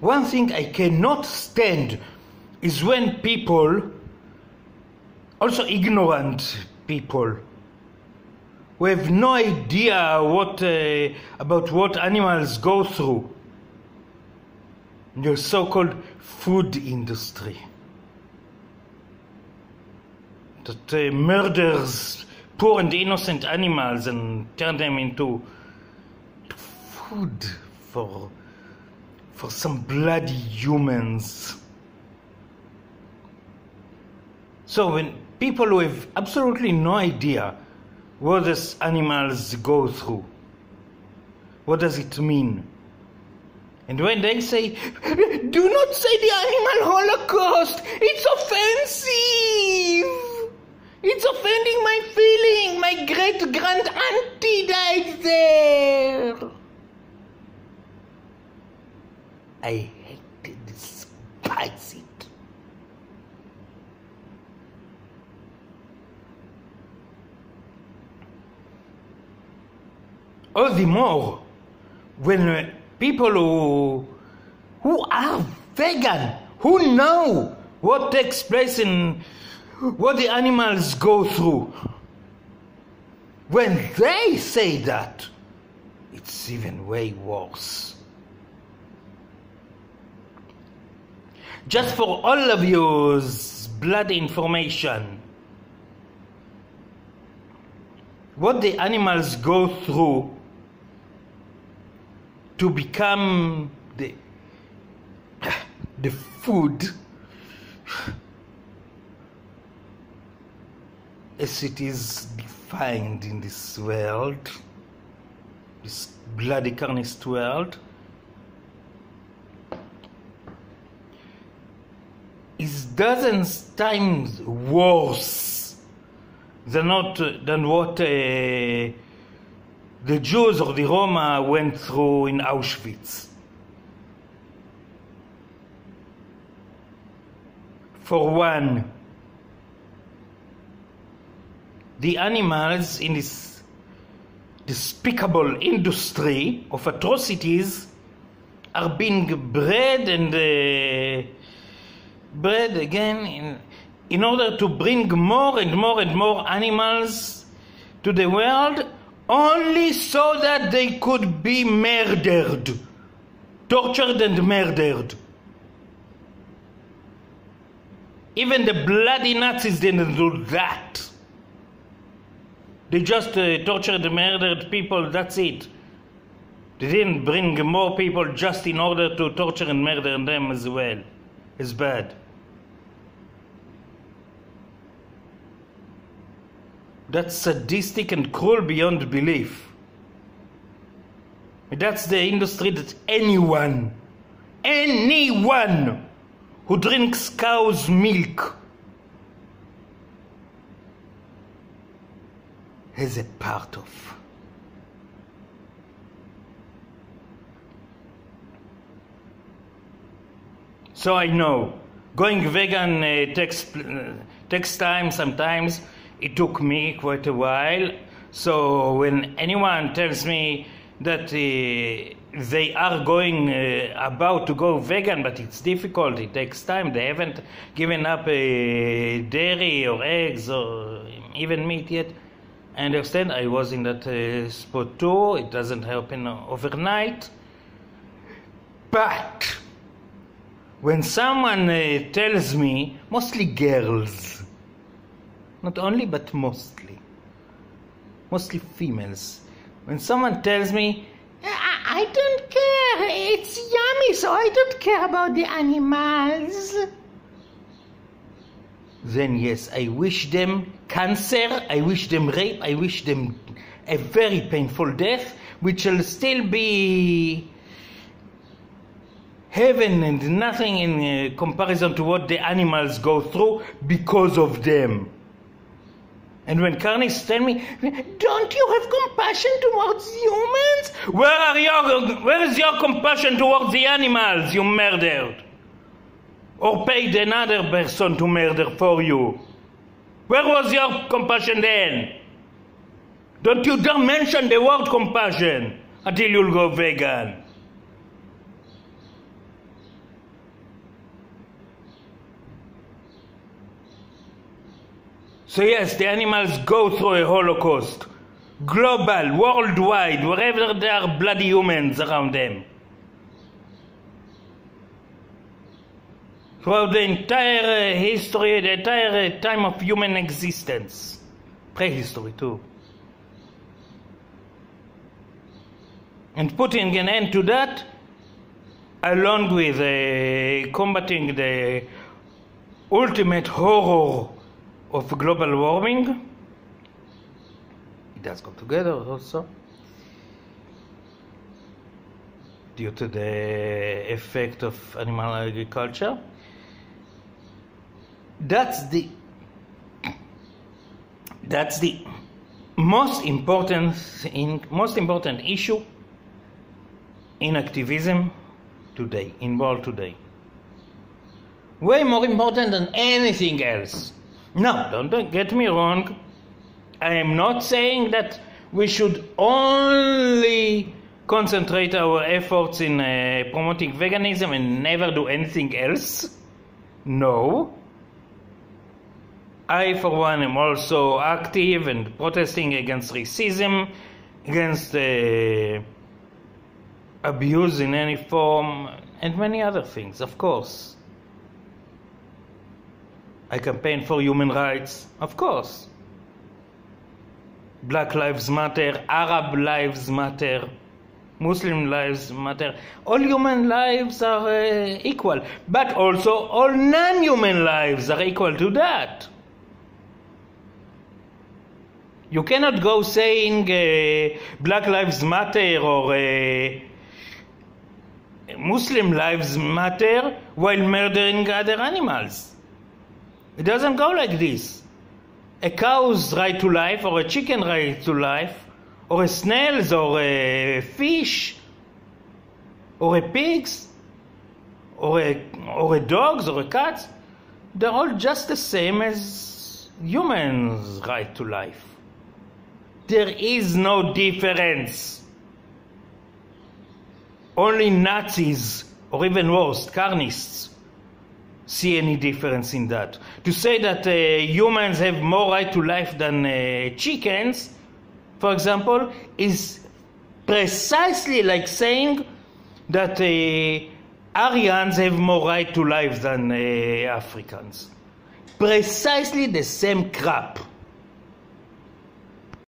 one thing I cannot stand is when people, also ignorant people, who have no idea what uh, about what animals go through in the so-called food industry. That uh, murders poor and innocent animals and turn them into food for for some bloody humans. So when people who have absolutely no idea what these animals go through, what does it mean? And when they say, do not say the animal holocaust, it's offensive. It's offending my feeling. My great grand auntie died there. I hate it, despise it. All the more when uh, people who, who are vegan, who know what takes place in what the animals go through, when they say that, it's even way worse. Just for all of you's blood information, what the animals go through to become the, the food as it is defined in this world, this bloody carnist world, is dozens times worse than, not, than what uh, the Jews or the Roma went through in Auschwitz. For one, the animals in this despicable industry of atrocities are being bred and uh, bred again in, in order to bring more and more and more animals to the world only so that they could be murdered, tortured and murdered. Even the bloody Nazis didn't do that. They just uh, tortured and murdered people, that's it. They didn't bring more people just in order to torture and murder them as well. It's bad. That's sadistic and cruel beyond belief. That's the industry that anyone, anyone who drinks cow's milk is a part of. So I know going vegan uh, takes, uh, takes time sometimes. It took me quite a while. So when anyone tells me that uh, they are going uh, about to go vegan, but it's difficult, it takes time, they haven't given up uh, dairy or eggs or even meat yet. I understand I was in that uh, spot too. It doesn't happen overnight. But when someone uh, tells me, mostly girls, not only but mostly, mostly females, when someone tells me, I, I don't care, it's yummy, so I don't care about the animals then yes, I wish them cancer, I wish them rape, I wish them a very painful death, which will still be heaven and nothing in uh, comparison to what the animals go through because of them. And when carnists tell me, don't you have compassion towards humans? Where are your, where is your compassion towards the animals you murdered? or paid another person to murder for you? Where was your compassion then? Don't you dare mention the word compassion until you'll go vegan. So, yes, the animals go through a holocaust. Global, worldwide, wherever there are bloody humans around them. Throughout the entire history, the entire time of human existence, prehistory too. And putting an end to that, along with uh, combating the ultimate horror of global warming. It does go together also. Due to the effect of animal agriculture. That's the that's the most important in, most important issue in activism today, in world today. Way more important than anything else. No, don't get me wrong. I am not saying that we should only concentrate our efforts in uh, promoting veganism and never do anything else. No. I, for one, am also active and protesting against racism, against uh, abuse in any form, and many other things, of course. I campaign for human rights, of course. Black Lives Matter, Arab Lives Matter, Muslim lives matter. All human lives are uh, equal, but also all non human lives are equal to that. You cannot go saying uh, Black Lives Matter or uh, Muslim lives matter while murdering other animals. It doesn't go like this. A cow's right to life, or a chicken right to life, or a snail's, or a fish, or a pig's, or a, or a dog's, or a cat's, they're all just the same as humans' right to life. There is no difference. Only Nazis, or even worse, carnists, see any difference in that. To say that uh, humans have more right to life than uh, chickens, for example, is precisely like saying that uh, Aryans have more right to life than uh, Africans. Precisely the same crap.